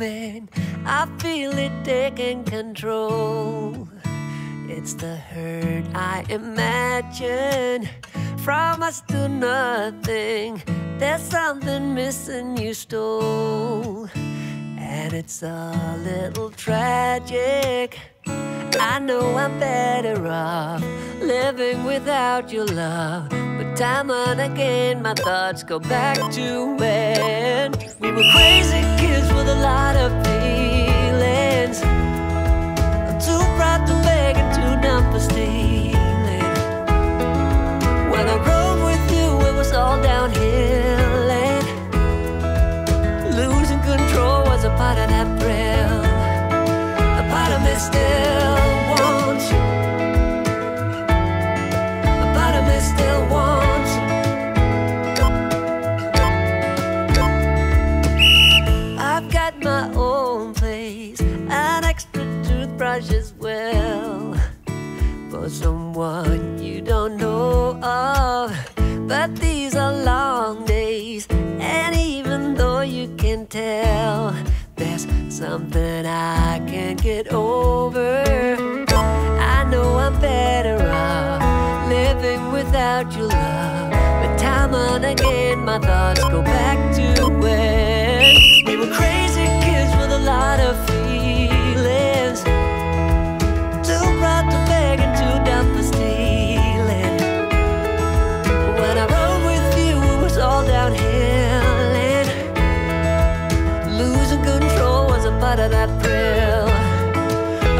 coming. I feel it taking control. It's the hurt I imagine from us to nothing. There's something missing you stole, and it's a little tragic. I know I'm better off living without your love. But time and again, my thoughts go back to when you don't know of. But these are long days, and even though you can tell, there's something I can't get over. I know I'm better off living without your love. But time and again, my thoughts go back part of that thrill.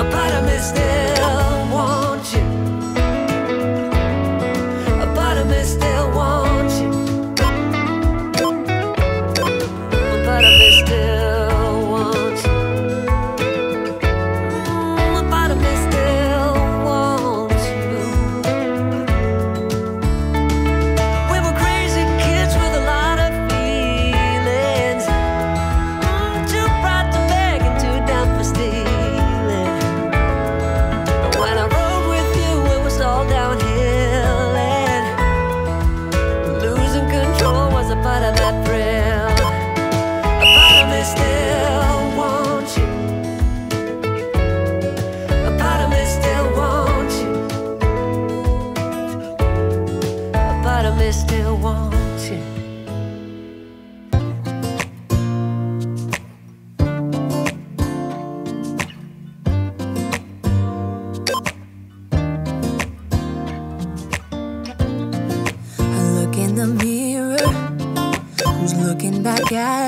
A part of me part of that thrill.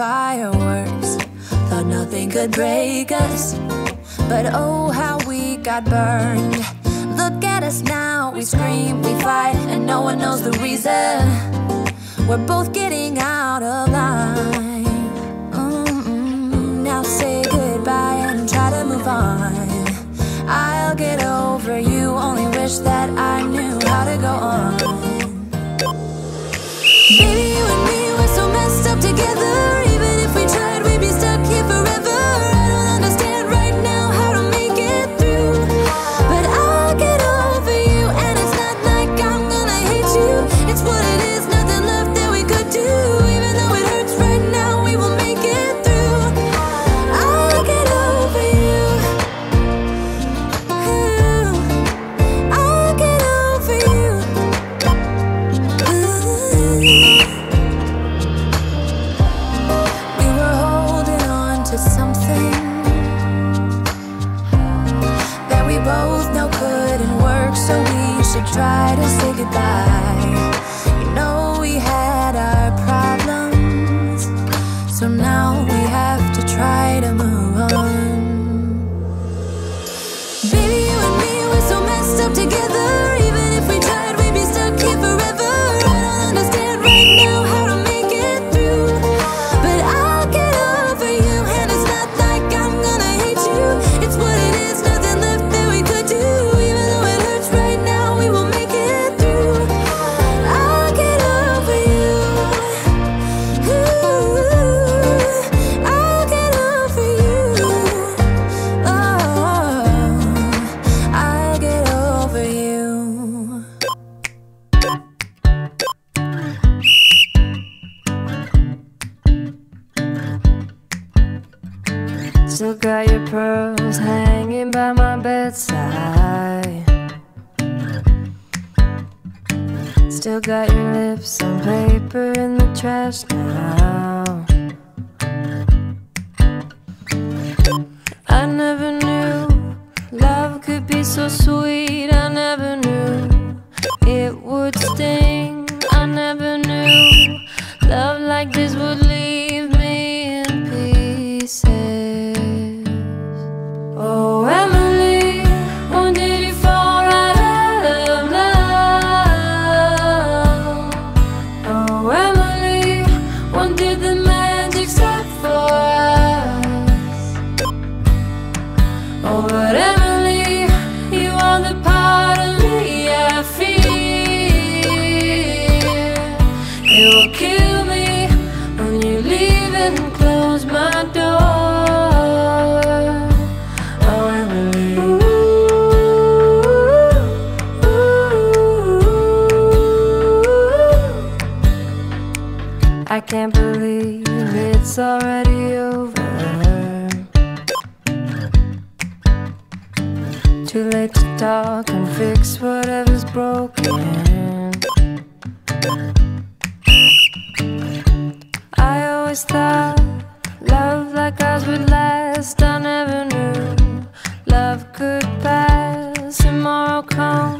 Fireworks. Thought nothing could break us. But oh, how we got burned. Look at us now, we scream, we fight, and no one knows the reason. We're both getting out of line. both know couldn't work, so we should try to say goodbye. got your pearls hanging by my bedside. Still got your lips on paper in the trash now. I never knew love could be so sweet. You'll kill me when you leave and close my door. Oh, Emily. Ooh, ooh, ooh, I can't believe it's already over. Too late to talk and fix whatever's broken. love? Like ours would last, I never knew Love could pass, tomorrow comes.